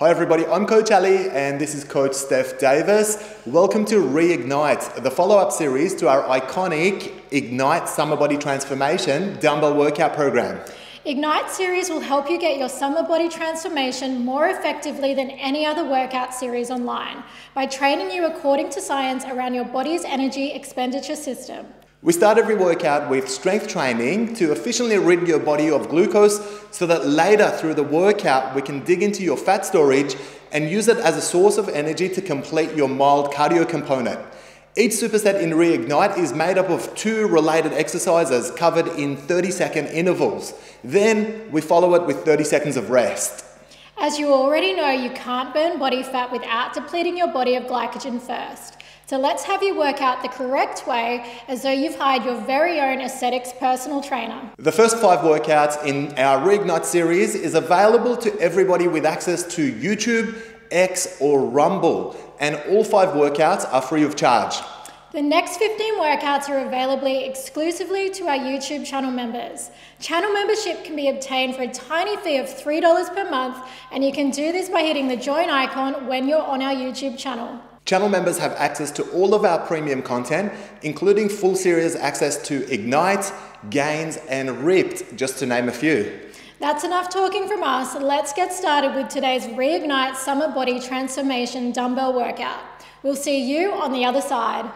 Hi, everybody. I'm Coach Ali, and this is Coach Steph Davis. Welcome to Reignite, the follow up series to our iconic Ignite Summer Body Transformation dumbbell workout program. Ignite series will help you get your summer body transformation more effectively than any other workout series online by training you according to science around your body's energy expenditure system. We start every workout with strength training to efficiently rid your body of glucose so that later through the workout we can dig into your fat storage and use it as a source of energy to complete your mild cardio component. Each superset in Reignite is made up of two related exercises covered in 30 second intervals. Then we follow it with 30 seconds of rest. As you already know, you can't burn body fat without depleting your body of glycogen first. So let's have you work out the correct way as though you've hired your very own aesthetics personal trainer. The first five workouts in our Reignite series is available to everybody with access to YouTube, X, or Rumble, and all five workouts are free of charge. The next 15 workouts are available exclusively to our YouTube channel members. Channel membership can be obtained for a tiny fee of $3 per month, and you can do this by hitting the join icon when you're on our YouTube channel. Channel members have access to all of our premium content, including full series access to Ignite, Gains, and Ripped, just to name a few. That's enough talking from us. Let's get started with today's Reignite Summer Body Transformation Dumbbell Workout. We'll see you on the other side.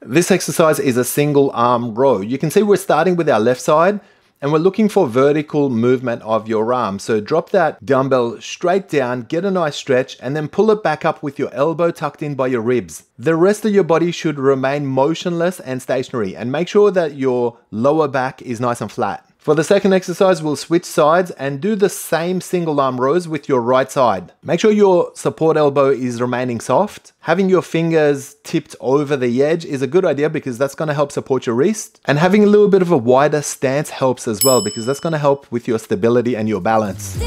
This exercise is a single arm row. You can see we're starting with our left side and we're looking for vertical movement of your arm. So drop that dumbbell straight down, get a nice stretch, and then pull it back up with your elbow tucked in by your ribs. The rest of your body should remain motionless and stationary, and make sure that your lower back is nice and flat. For the second exercise, we'll switch sides and do the same single arm rows with your right side. Make sure your support elbow is remaining soft. Having your fingers tipped over the edge is a good idea because that's gonna help support your wrist. And having a little bit of a wider stance helps as well because that's gonna help with your stability and your balance.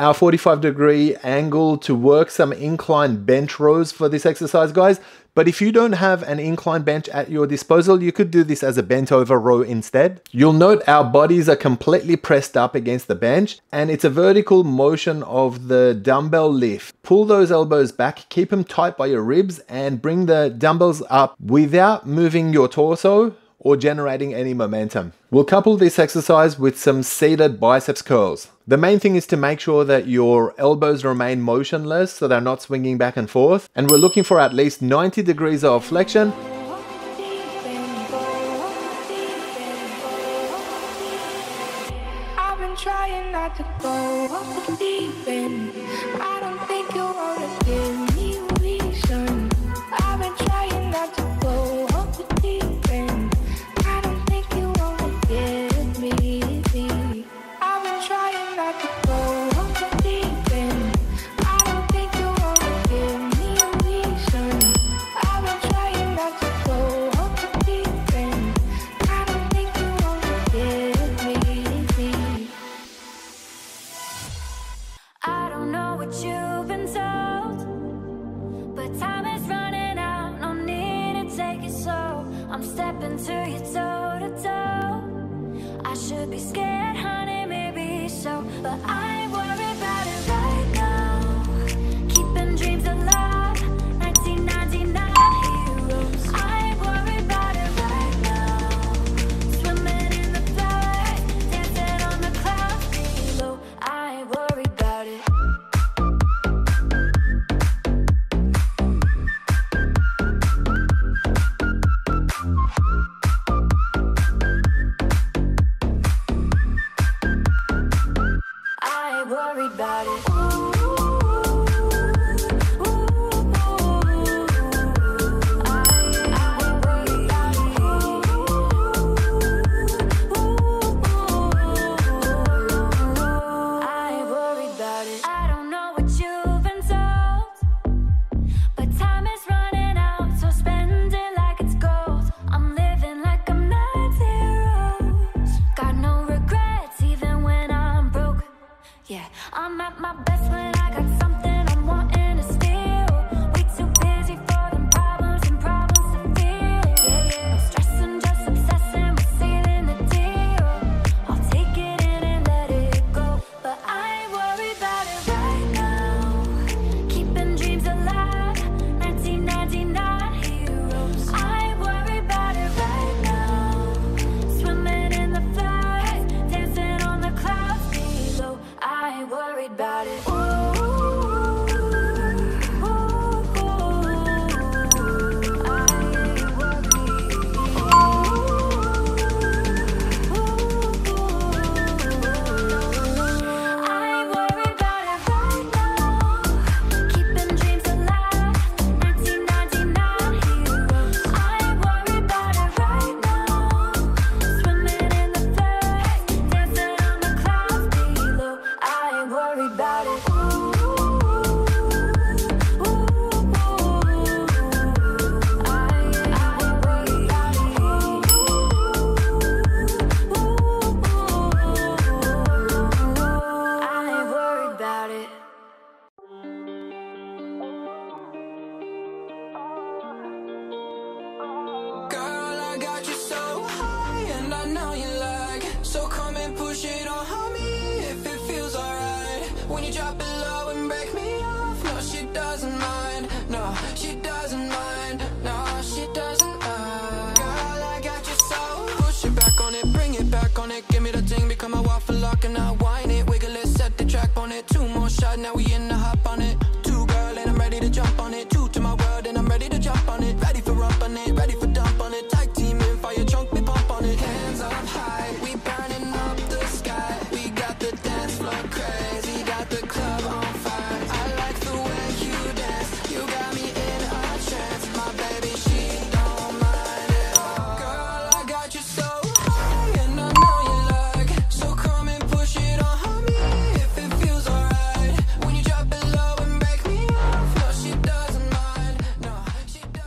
our 45 degree angle to work some incline bench rows for this exercise, guys. But if you don't have an incline bench at your disposal, you could do this as a bent over row instead. You'll note our bodies are completely pressed up against the bench and it's a vertical motion of the dumbbell lift. Pull those elbows back, keep them tight by your ribs and bring the dumbbells up without moving your torso or generating any momentum. We'll couple this exercise with some seated biceps curls. The main thing is to make sure that your elbows remain motionless so they're not swinging back and forth. And we're looking for at least 90 degrees of flexion trying not to go deep.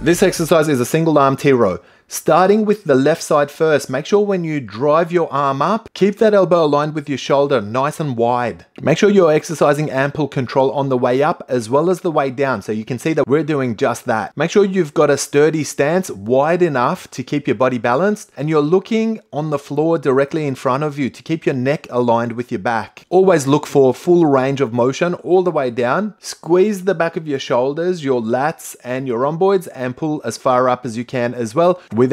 This exercise is a single arm T row. Starting with the left side first, make sure when you drive your arm up, keep that elbow aligned with your shoulder nice and wide. Make sure you're exercising ample control on the way up as well as the way down so you can see that we're doing just that. Make sure you've got a sturdy stance wide enough to keep your body balanced and you're looking on the floor directly in front of you to keep your neck aligned with your back. Always look for full range of motion all the way down. Squeeze the back of your shoulders, your lats and your rhomboids and pull as far up as you can as well with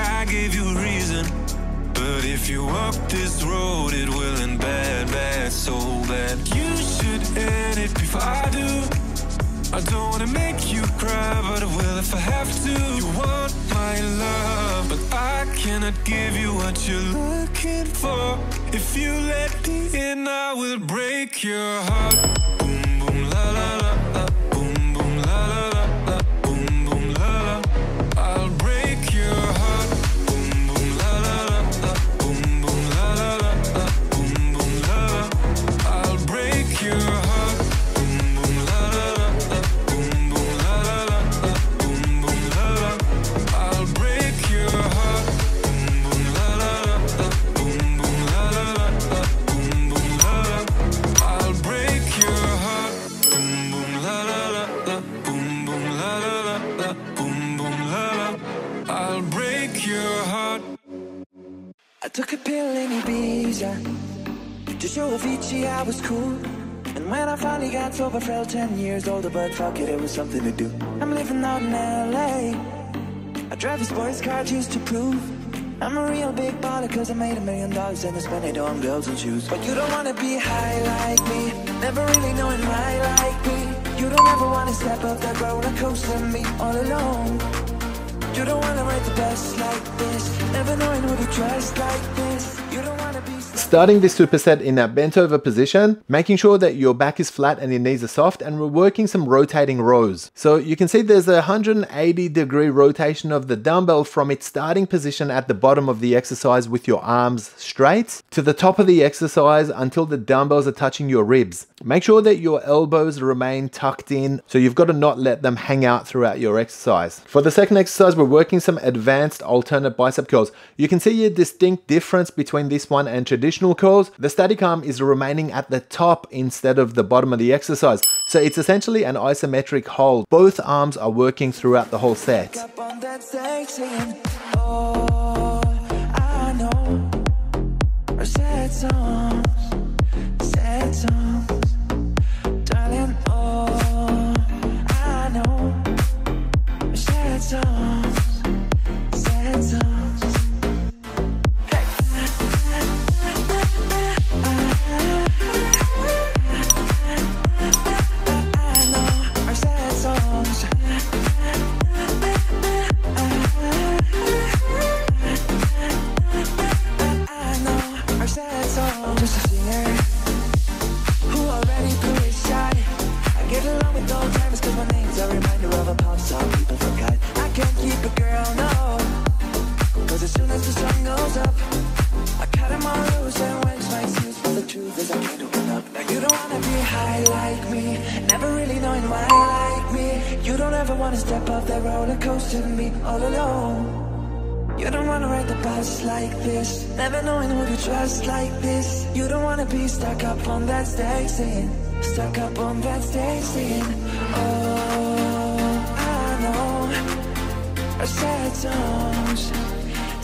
I gave you reason. But if you walk this road, it will end bad, bad, so bad. You should end it before I do. I don't wanna make you cry, but I will if I have to. You want my love, but I cannot give you what you're looking for. If you let me in, I will break your heart. Took a pill in Ibiza to show Avicii I was cool. And when I finally got sober, felt 10 years older, but fuck it, it was something to do. I'm living out in LA. I drive a sports car just to prove I'm a real big baller cause I made a million dollars and I spent it on girls and shoes. But you don't wanna be high like me, never really knowing why like me. You don't ever wanna step up that roller coaster and me all alone. You don't wanna ride the best like this, never knowing who to trust like this. Starting this superset in a bent over position, making sure that your back is flat and your knees are soft, and we're working some rotating rows. So you can see there's a 180 degree rotation of the dumbbell from its starting position at the bottom of the exercise with your arms straight to the top of the exercise until the dumbbells are touching your ribs. Make sure that your elbows remain tucked in, so you've got to not let them hang out throughout your exercise. For the second exercise, we're working some advanced alternate bicep curls. You can see a distinct difference between this one and traditional curls. The static arm is remaining at the top instead of the bottom of the exercise. So it's essentially an isometric hold. Both arms are working throughout the whole set. Oh, darling. Oh, I know roller coaster be all alone. You don't wanna ride the bus like this, never knowing who to trust like this. You don't wanna be stuck up on that stage singing, stuck up on that stage singing. Oh, I know sad songs,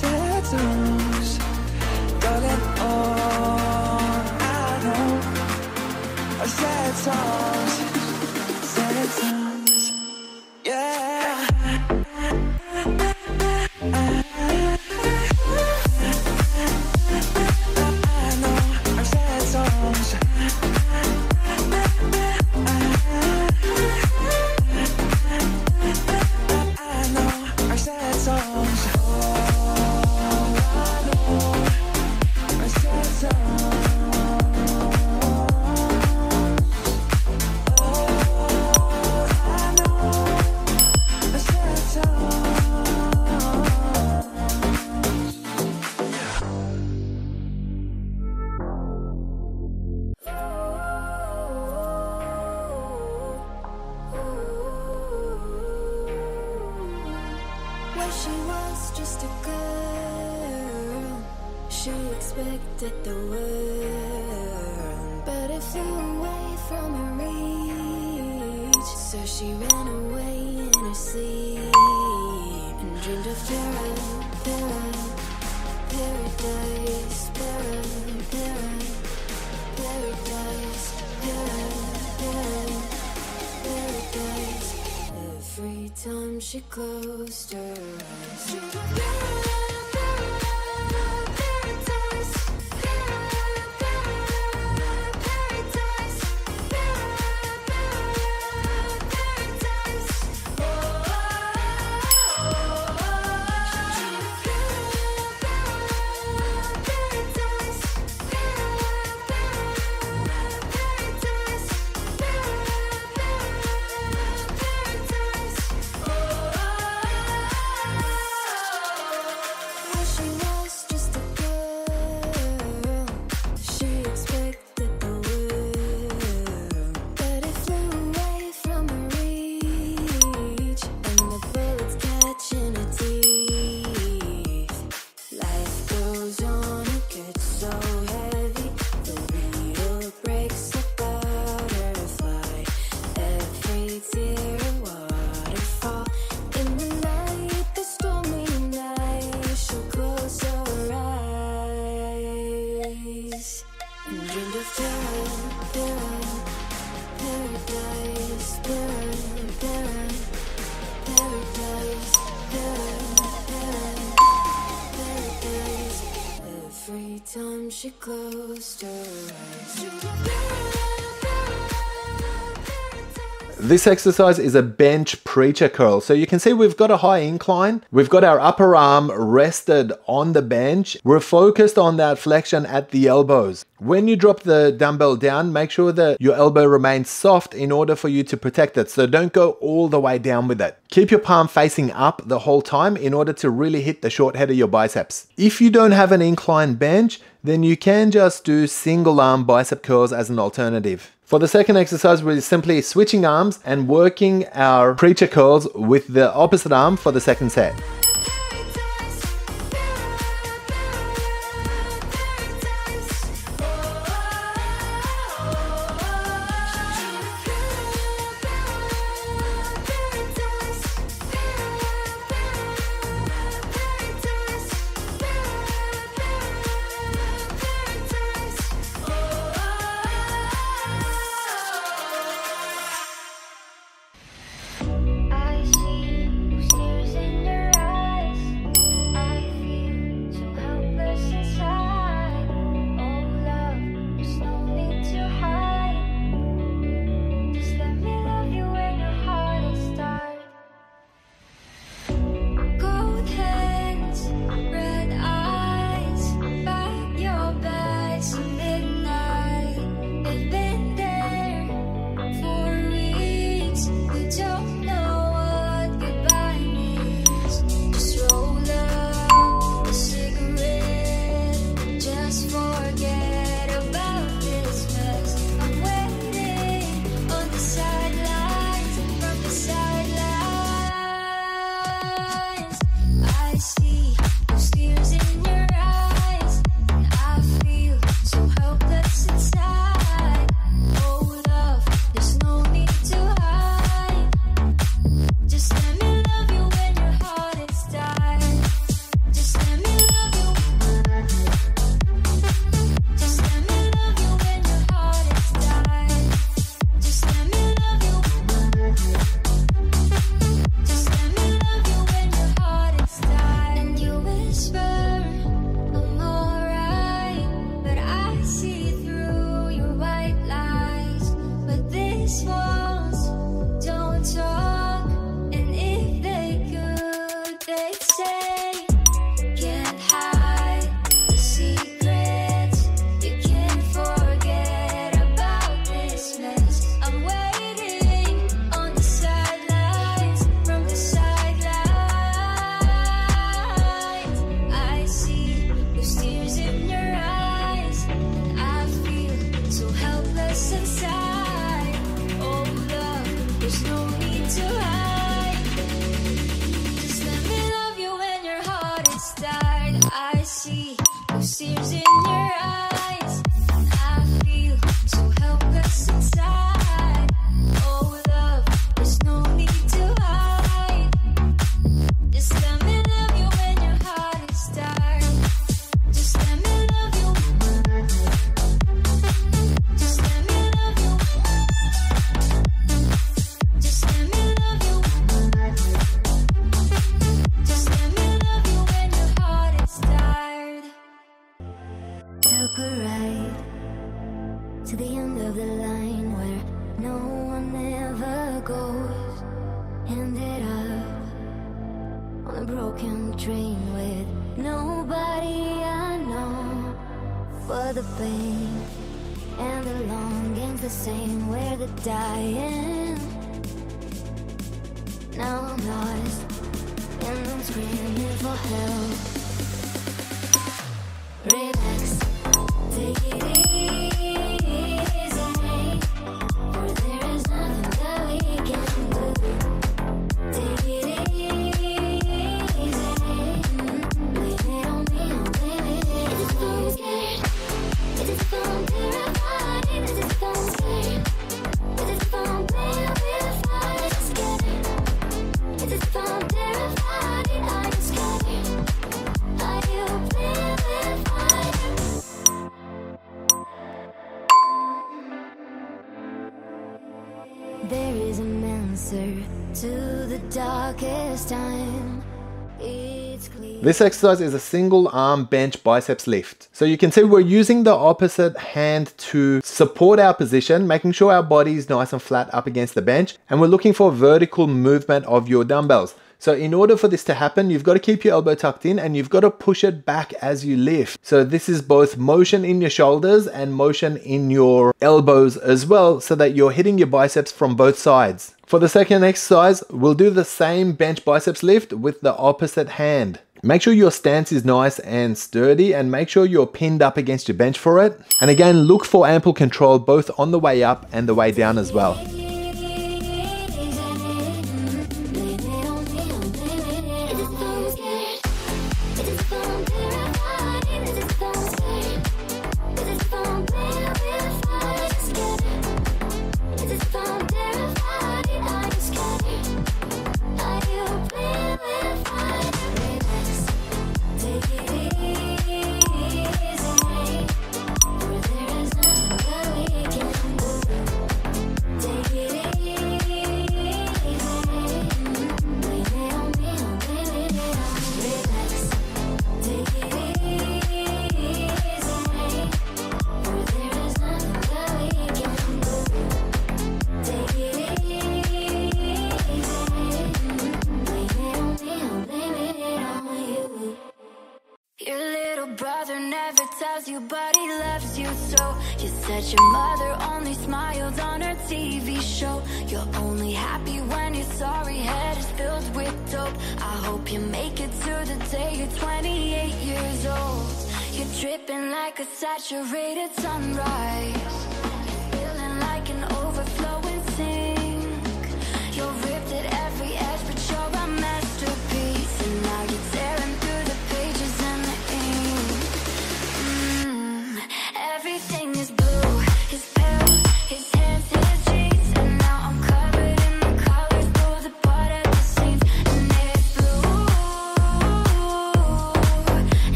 sad songs, darling. Oh, I know sad songs, just a girl, she expected the world, but it flew away from her reach. So she ran away in her sleep and dreamed of para, para, paradise, para, time she closed her eyes. This exercise is a bench preacher curl. So you can see we've got a high incline. We've got our upper arm rested on the bench. We're focused on that flexion at the elbows. When you drop the dumbbell down, make sure that your elbow remains soft in order for you to protect it. So don't go all the way down with it. Keep your palm facing up the whole time in order to really hit the short head of your biceps. If you don't have an incline bench, then you can just do single arm bicep curls as an alternative. For the second exercise, we're simply switching arms and working our preacher curls with the opposite arm for the second set. dream with nobody I know. For the pain and the longing's the same, we're the dying. Now I'm lost and I'm screaming for help. Relax, take it easy. This exercise is a single arm bench biceps lift. So you can see we're using the opposite hand to support our position, making sure our body is nice and flat up against the bench. And we're looking for vertical movement of your dumbbells. So in order for this to happen, you've got to keep your elbow tucked in and you've got to push it back as you lift. So this is both motion in your shoulders and motion in your elbows as well so that you're hitting your biceps from both sides. For the second exercise, we'll do the same bench biceps lift with the opposite hand. Make sure your stance is nice and sturdy and make sure you're pinned up against your bench for it. And again, look for ample control both on the way up and the way down as well.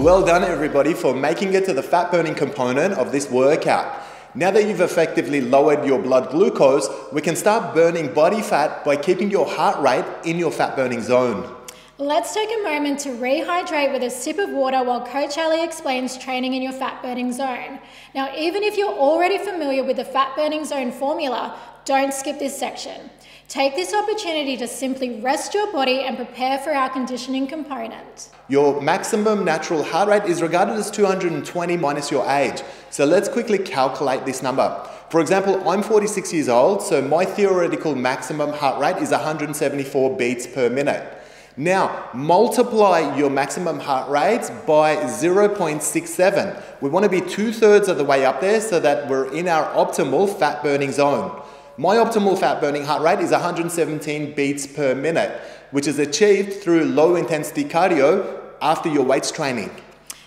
Well done everybody for making it to the fat burning component of this workout. Now that you've effectively lowered your blood glucose, we can start burning body fat by keeping your heart rate in your fat burning zone. Let's take a moment to rehydrate with a sip of water while Coach Ali explains training in your fat burning zone. Now, even if you're already familiar with the fat burning zone formula, don't skip this section. Take this opportunity to simply rest your body and prepare for our conditioning component. Your maximum natural heart rate is regarded as 220 minus your age. So let's quickly calculate this number. For example, I'm 46 years old, so my theoretical maximum heart rate is 174 beats per minute. Now, multiply your maximum heart rate by 0.67. We want to be two thirds of the way up there so that we're in our optimal fat burning zone. My optimal fat burning heart rate is 117 beats per minute, which is achieved through low intensity cardio after your weights training.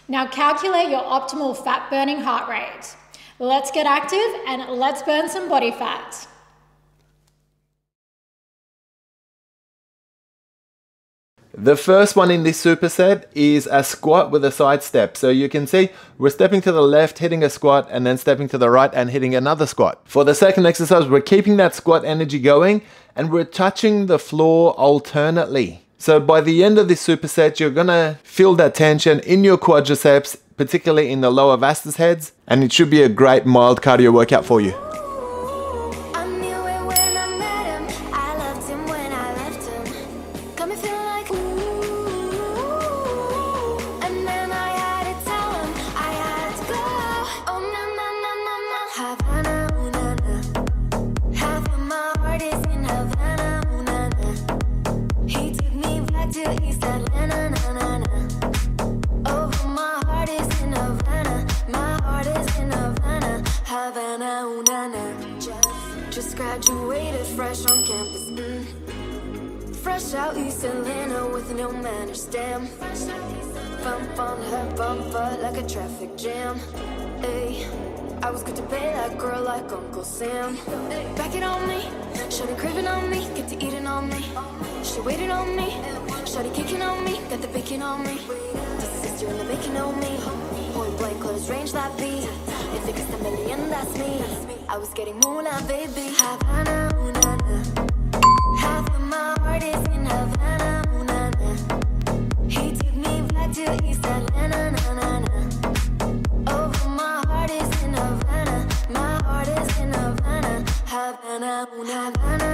Now, calculate your optimal fat burning heart rate. Let's get active and let's burn some body fat. The first one in this superset is a squat with a side step. So you can see we're stepping to the left, hitting a squat, and then stepping to the right and hitting another squat. For the second exercise, we're keeping that squat energy going and we're touching the floor alternately. So by the end of this superset, you're gonna feel that tension in your quadriceps, particularly in the lower vastus heads, and it should be a great mild cardio workout for you. Havana, ooh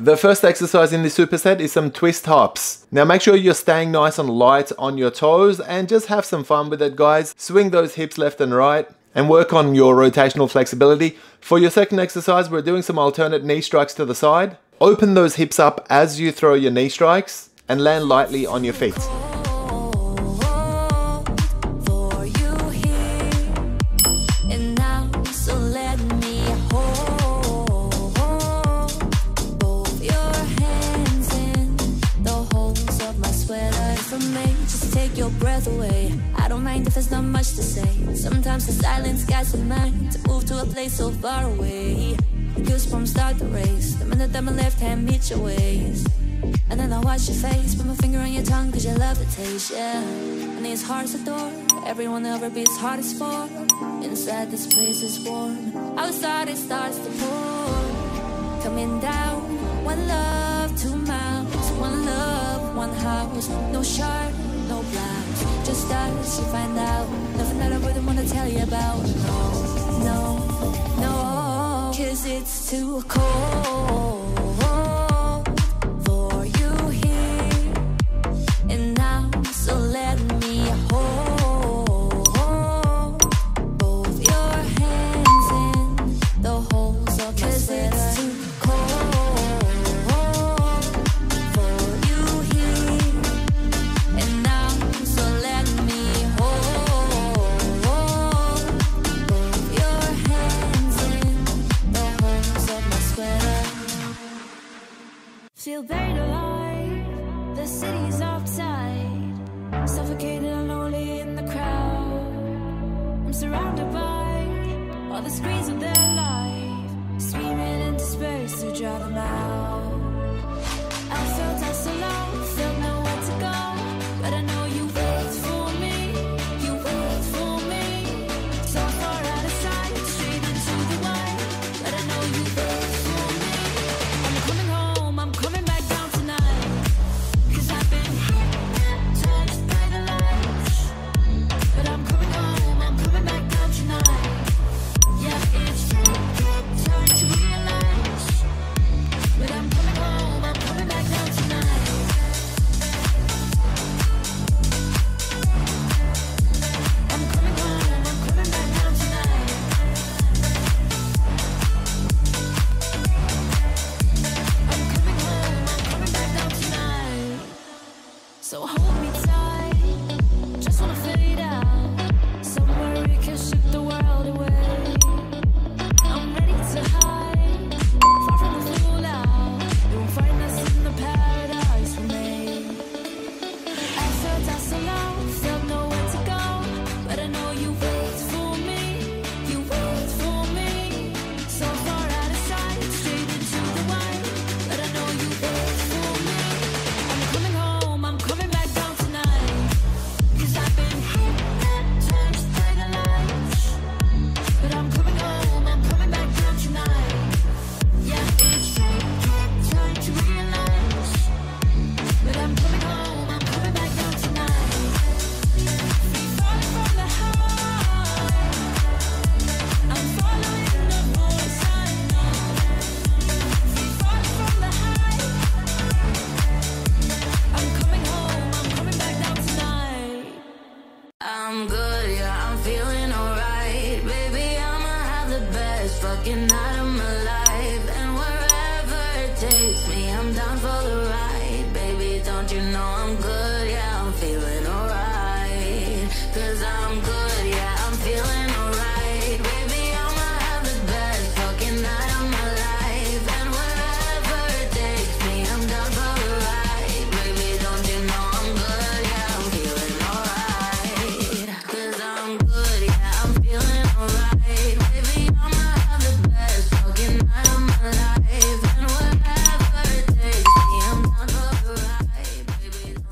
The first exercise in this superset is some twist hops. Now make sure you're staying nice and light on your toes and just have some fun with it guys. Swing those hips left and right and work on your rotational flexibility. For your second exercise, we're doing some alternate knee strikes to the side. Open those hips up as you throw your knee strikes and land lightly on your feet. mind if there's not much to say. Sometimes the silence guides the mind to move to a place so far away. Goosebumps start to race the minute that my left hand meets your waist. And then I watch your face, put my finger on your tongue, cause you love the taste, yeah. And these hearts adore, everyone ever beats hardest for. Inside this place is warm, outside it starts to pour. Coming down, one love, two mouths, one love one house, no shirt, no blouse. Just us, you find out. Nothing that I wouldn't wanna tell you about. No, no, no. Cause it's too cold. For you here, and now, so let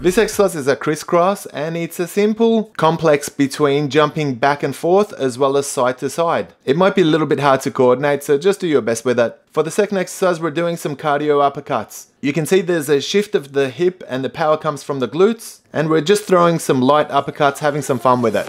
This exercise is a crisscross and it's a simple complex between jumping back and forth as well as side to side. It might be a little bit hard to coordinate, so just do your best with it. For the second exercise, we're doing some cardio uppercuts. You can see there's a shift of the hip and the power comes from the glutes, and we're just throwing some light uppercuts, having some fun with it.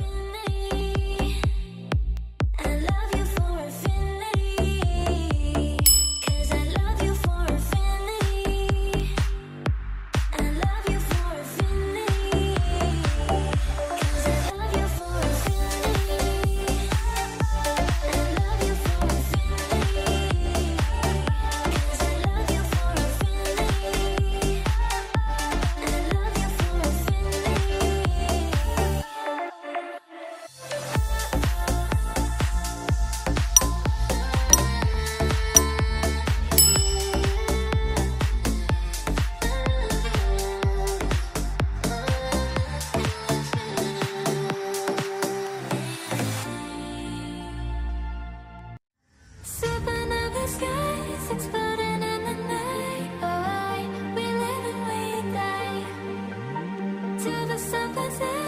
Till the sun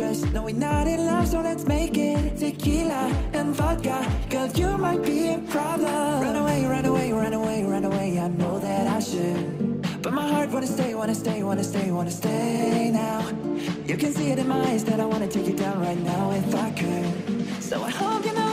waitress. No, we're not in love, so let's make it tequila and vodka. Girl, you might be a problem. Run away, run away, run away, run away. I know that I should. But my heart wanna stay, wanna stay, wanna stay, wanna stay now. You can see it in my eyes that I wanna take you down right now if I could. So I hope you know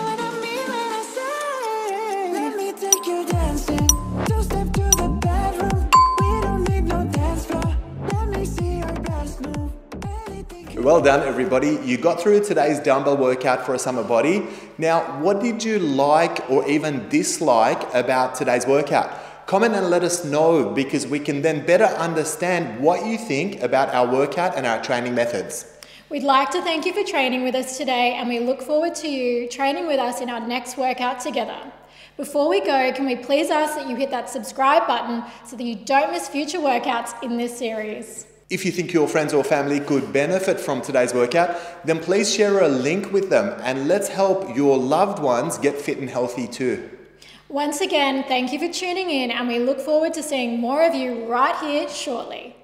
Well done, everybody. You got through today's dumbbell workout for a summer body. Now, what did you like or even dislike about today's workout? Comment and let us know because we can then better understand what you think about our workout and our training methods. We'd like to thank you for training with us today and we look forward to you training with us in our next workout together. Before we go, can we please ask that you hit that subscribe button so that you don't miss future workouts in this series? If you think your friends or family could benefit from today's workout, then please share a link with them and let's help your loved ones get fit and healthy too. Once again, thank you for tuning in, and we look forward to seeing more of you right here shortly.